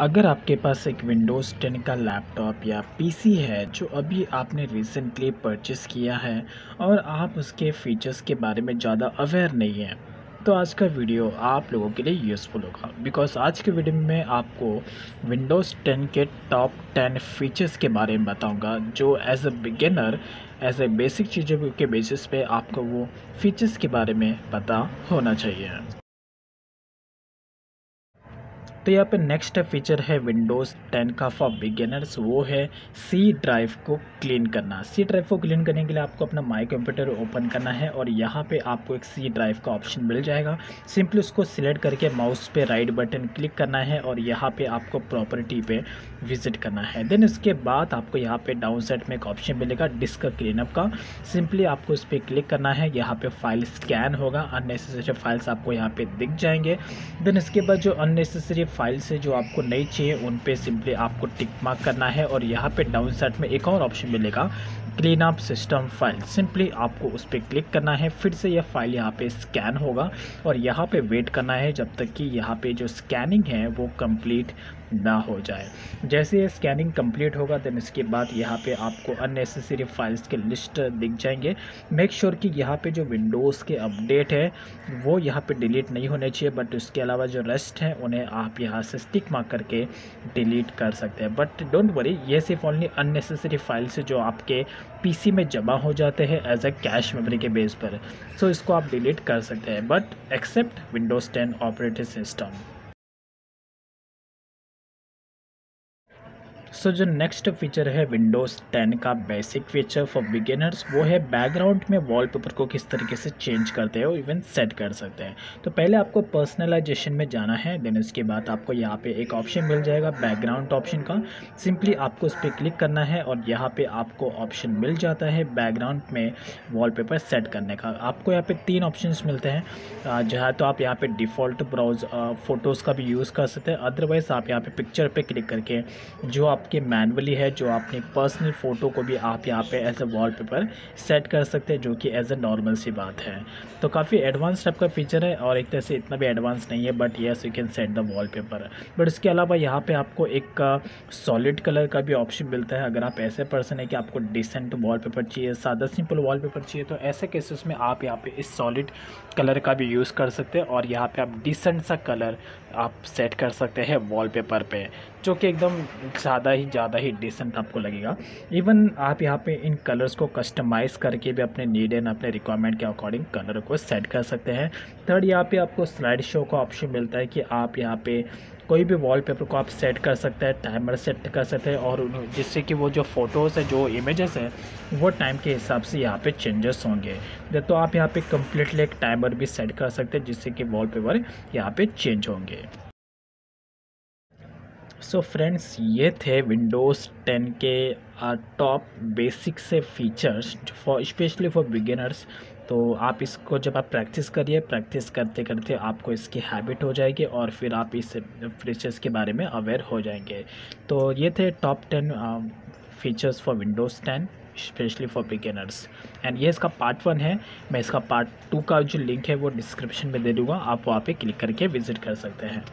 अगर आपके पास एक विंडोज़ 10 का लैपटॉप या पीसी है, जो अभी आपने रिसेंटली परचेस किया है और आप उसके फ़ीचर्स के बारे में ज़्यादा अवेयर नहीं हैं तो आज का वीडियो आप लोगों के लिए यूज़फुल होगा। बिकॉज़ आज के वीडियो में आपको विंडोज़ 10 के टॉप 10 फीचर्स के बारे में बताऊँगा, जो as a beginner as a basic चीज़ों के बेसिस पे आपको वो फीचर्स के बारे में पता होना चाहिए। तो यहाँ पे नेक्स्ट फीचर है विंडोज़ टेन का फॉर बिगिनर्स वो है सी ड्राइव को क्लीन करना। सी ड्राइव को क्लीन करने के लिए आपको अपना माई कंप्यूटर ओपन करना है और यहाँ पे आपको एक सी ड्राइव का ऑप्शन मिल जाएगा। सिंपली उसको सिलेक्ट करके माउस पे राइट बटन क्लिक करना है और यहाँ पे आपको प्रॉपर्टी पे विज़िट करना है। देन इसके बाद आपको यहाँ पे डाउन साइड में एक ऑप्शन मिलेगा डिस्क क्लीनअप का। सिंपली आपको इस पर क्लिक करना है, यहाँ पे फ़ाइल स्कैन होगा अननेसेसरी फाइल्स आपको यहाँ पे दिख जाएँगे। देन इसके बाद जो अननेसेसरी फ़ाइल से जो आपको नहीं चाहिए, उन पे सिंपली आपको टिक मार्क करना है और यहाँ पे डाउन साइड में एक और ऑप्शन मिलेगा, clean up system file. Simply आपको उस पर क्लिक करना है, फिर से यह फ़ाइल यहाँ पे स्कैन होगा और यहाँ पे वेट करना है जब तक कि यहाँ पे जो स्कैनिंग है वो कंप्लीट ना हो जाए। जैसे ये स्कैनिंग कंप्लीट होगा देन इसके बाद यहाँ पे आपको अननेसेसरी फाइल्स के लिस्ट दिख जाएँगे। मेक श्योर sure कि यहाँ पे जो विंडोज़ के अपडेट है, वो यहाँ पे डिलीट नहीं होने चाहिए बट उसके अलावा जो रेस्ट हैं, उन्हें आप यहाँ से स्टिक मार्क करके डिलीट कर सकते हैं। बट डोंट वरी ये सिर्फ़ ओनली अननेसेसरी फाइल्स जो आपके पीसी में जमा हो जाते हैं एज ए कैश मेमोरी के बेस पर। सो so इसको आप डिलीट कर सकते हैं। But except Windows ten operating system so जो नेक्स्ट फीचर है विंडोज़ 10 का बेसिक फीचर फॉर बिगिनर्स वो है बैकग्राउंड में वॉलपेपर को किस तरीके से चेंज करते हैं इवन सेट कर सकते हैं। तो पहले आपको पर्सनलाइजेशन में जाना है देन उसके बाद आपको यहाँ पे एक ऑप्शन मिल जाएगा बैकग्राउंड ऑप्शन का। सिंपली आपको उस पर क्लिक करना है और यहाँ पर आपको ऑप्शन मिल जाता है बैकग्राउंड में वॉल सेट करने का। आपको यहाँ पर तीन ऑप्शन मिलते हैं। जहाँ तो आप यहाँ पर डिफ़ॉल्ट ब्राउज फ़ोटोज़ का भी यूज़ कर सकते हैं। अदरवाइज़ आप यहाँ पर पिक्चर पर क्लिक करके जो आप आपके मैनुअली है, जो अपनी पर्सनल फ़ोटो को भी आप यहाँ पे एज ए वॉलपेपर सेट कर सकते हैं, जो कि एज ए नॉर्मल सी बात है। तो काफ़ी एडवांस टाइप का फीचर है और एक तरह से इतना भी एडवांस नहीं है but yes you can set the wallpaper but इसके अलावा यहाँ पर आपको एक सॉलिड कलर का भी ऑप्शन मिलता है। अगर आप ऐसे पर्सन है कि आपको डिसेंट वॉलपेपर चाहिए, सादा सिंपल वॉलपेपर चाहिए तो ऐसे केसेस में आप यहाँ पर इस सॉलिड कलर का भी यूज़ कर सकते हैं और यहाँ पे आप डिसेंट सा कलर आप सेट कर सकते हैं वॉलपेपर पे, जो कि एकदम ज़्यादा ही ज़्यादा ही डिसेंट आपको लगेगा। इवन आप यहाँ पे इन कलर्स को कस्टमाइज़ करके भी अपने नीड एंड अपने रिक्वायरमेंट के अकॉर्डिंग कलर को सेट कर सकते हैं। थर्ड यहाँ पे आपको स्लाइड शो का ऑप्शन मिलता है कि आप यहाँ पे कोई भी वॉलपेपर को आप सेट कर सकते हैं टाइमर सेट कर सकते हैं और जिससे कि वो जो फ़ोटोज़ है, जो इमेजेस है, वो टाइम के हिसाब से यहाँ पे चेंजेस होंगे। तो आप यहाँ पे कम्प्लीटली एक टाइमर भी सेट कर सकते हैं, जिससे कि वॉलपेपर यहाँ पे चेंज होंगे। सो so फ्रेंड्स ये थे विंडोज़ 10 के टॉप बेसिक से features for specially for beginners तो आप इसको जब आप प्रैक्टिस करिए प्रैक्टिस करते करते आपको इसकी हैबिट हो जाएगी और फिर आप इस फीचर्स के बारे में अवेयर हो जाएँगे। तो ये थे top ten features for Windows ten specially for beginners and ये इसका पार्ट वन है। मैं इसका पार्ट टू का जो लिंक है वो डिस्क्रिप्शन में दे दूँगा। आप वहाँ पे क्लिक करके विज़िट कर सकते हैं।